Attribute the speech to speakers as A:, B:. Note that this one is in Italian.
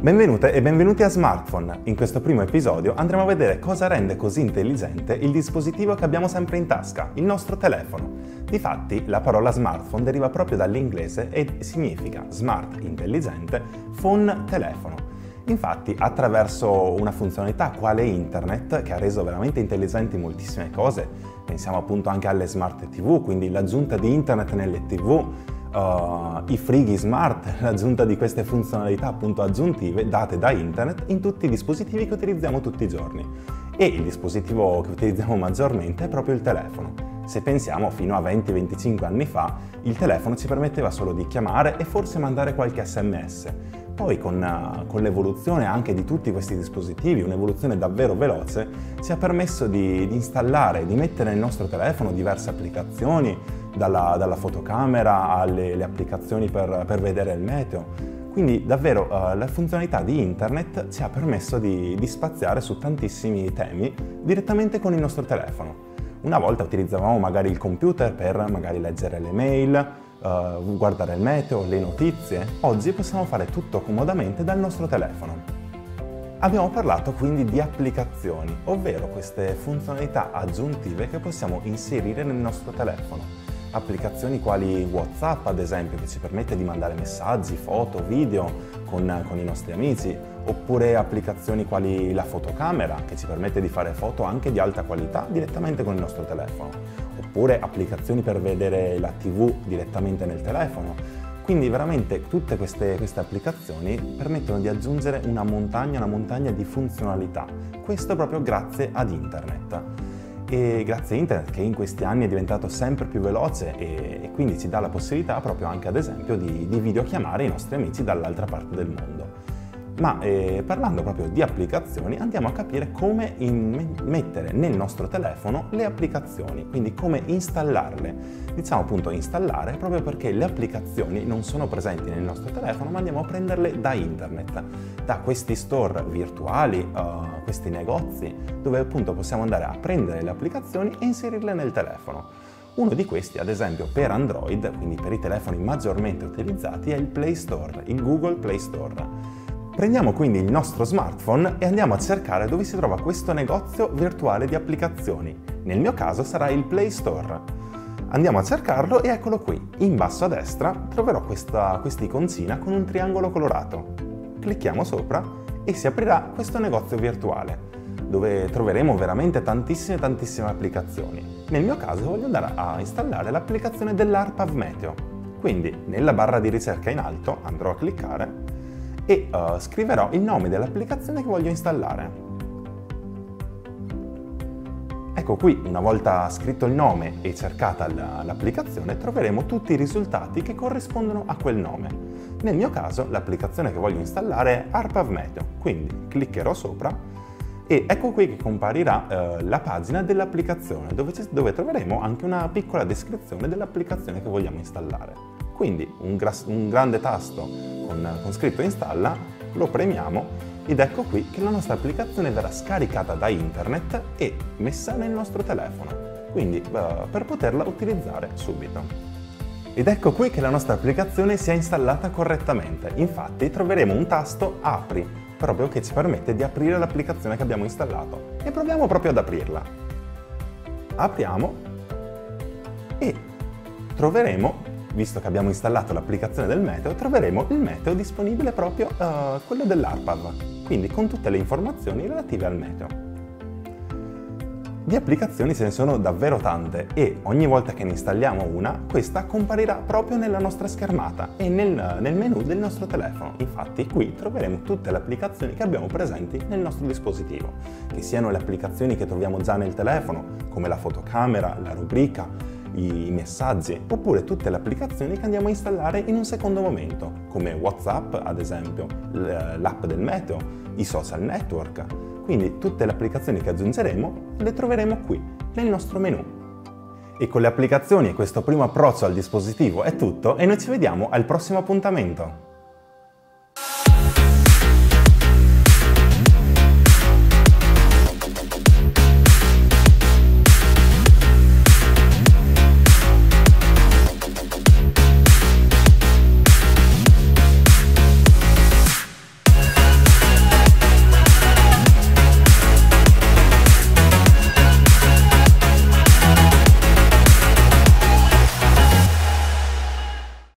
A: Benvenute e benvenuti a Smartphone. In questo primo episodio andremo a vedere cosa rende così intelligente il dispositivo che abbiamo sempre in tasca, il nostro telefono. Difatti, la parola smartphone deriva proprio dall'inglese e significa smart, intelligente, phone, telefono. Infatti, attraverso una funzionalità quale internet, che ha reso veramente intelligenti moltissime cose, pensiamo appunto anche alle smart TV, quindi l'aggiunta di internet nelle TV, uh, i frighi smart, l'aggiunta di queste funzionalità appunto aggiuntive date da internet in tutti i dispositivi che utilizziamo tutti i giorni. E il dispositivo che utilizziamo maggiormente è proprio il telefono. Se pensiamo fino a 20-25 anni fa, il telefono ci permetteva solo di chiamare e forse mandare qualche sms. Poi con, uh, con l'evoluzione anche di tutti questi dispositivi, un'evoluzione davvero veloce, ci ha permesso di, di installare, di mettere nel nostro telefono diverse applicazioni, dalla, dalla fotocamera alle applicazioni per, per, vedere il meteo. Quindi davvero uh, la funzionalità di internet ci ha permesso di, di spaziare su tantissimi temi direttamente con il nostro telefono. Una volta utilizzavamo magari il computer per magari leggere le mail, uh, guardare il meteo, le notizie. Oggi possiamo fare tutto comodamente dal nostro telefono. Abbiamo parlato quindi di applicazioni, ovvero queste funzionalità aggiuntive che possiamo inserire nel nostro telefono applicazioni quali WhatsApp ad esempio che ci permette di mandare messaggi, foto, video con, con, i nostri amici, oppure applicazioni quali la fotocamera che ci permette di fare foto anche di alta qualità direttamente con il nostro telefono, oppure applicazioni per vedere la TV direttamente nel telefono. Quindi veramente tutte queste, queste applicazioni permettono di aggiungere una montagna, una montagna di funzionalità, questo proprio grazie ad internet e grazie a internet che in questi anni è diventato sempre più veloce e, e quindi ci dà la possibilità proprio anche ad esempio di, di videochiamare i nostri amici dall'altra parte del mondo. Ma eh, parlando proprio di applicazioni andiamo a capire come in, mettere nel nostro telefono le applicazioni, quindi come installarle. Diciamo appunto installare proprio perché le applicazioni non sono presenti nel nostro telefono ma andiamo a prenderle da internet, da questi store virtuali, uh, questi negozi dove appunto possiamo andare a prendere le applicazioni e inserirle nel telefono. Uno di questi, ad esempio, per Android, quindi per i telefoni maggiormente utilizzati, è il Play Store, il Google Play Store. Prendiamo quindi il nostro smartphone e andiamo a cercare dove si trova questo negozio virtuale di applicazioni. Nel mio caso sarà il Play Store. Andiamo a cercarlo e eccolo qui. In basso a destra troverò questa iconcina con un triangolo colorato. Clicchiamo sopra e si aprirà questo negozio virtuale, dove troveremo veramente tantissime tantissime applicazioni. Nel mio caso voglio andare a installare l'applicazione dell'ARPAV Meteo. Quindi nella barra di ricerca in alto andrò a cliccare e uh, scriverò il nome dell'applicazione che voglio installare. Ecco qui, una volta scritto il nome e cercata l'applicazione, troveremo tutti i risultati che corrispondono a quel nome. Nel mio caso l'applicazione che voglio installare è ARPAV Meteo, quindi cliccherò sopra e ecco qui che comparirà eh, la pagina dell'applicazione dove, dove troveremo anche una piccola descrizione dell'applicazione che vogliamo installare. Quindi un, un grande tasto con, con scritto installa, lo premiamo ed ecco qui che la nostra applicazione verrà scaricata da internet e messa nel nostro telefono, quindi uh, per poterla utilizzare subito. Ed ecco qui che la nostra applicazione si è installata correttamente, infatti troveremo un tasto Apri, proprio che ci permette di aprire l'applicazione che abbiamo installato. E proviamo proprio ad aprirla. Apriamo e troveremo visto che abbiamo installato l'applicazione del meteo, troveremo il meteo disponibile proprio uh, quello dell'ARPAV, quindi con tutte le informazioni relative al meteo. Di applicazioni ce ne sono davvero tante e ogni volta che ne installiamo una, questa comparirà proprio nella nostra schermata e nel, nel menu del nostro telefono. Infatti qui troveremo tutte le applicazioni che abbiamo presenti nel nostro dispositivo, che siano le applicazioni che troviamo già nel telefono, come la fotocamera, la rubrica, i messaggi, oppure tutte le applicazioni che andiamo a installare in un secondo momento, come WhatsApp ad esempio, l'app del meteo, i social network. Quindi tutte le applicazioni che aggiungeremo le troveremo qui, nel nostro menu. E con le applicazioni e questo primo approccio al dispositivo è tutto e noi ci vediamo al prossimo appuntamento.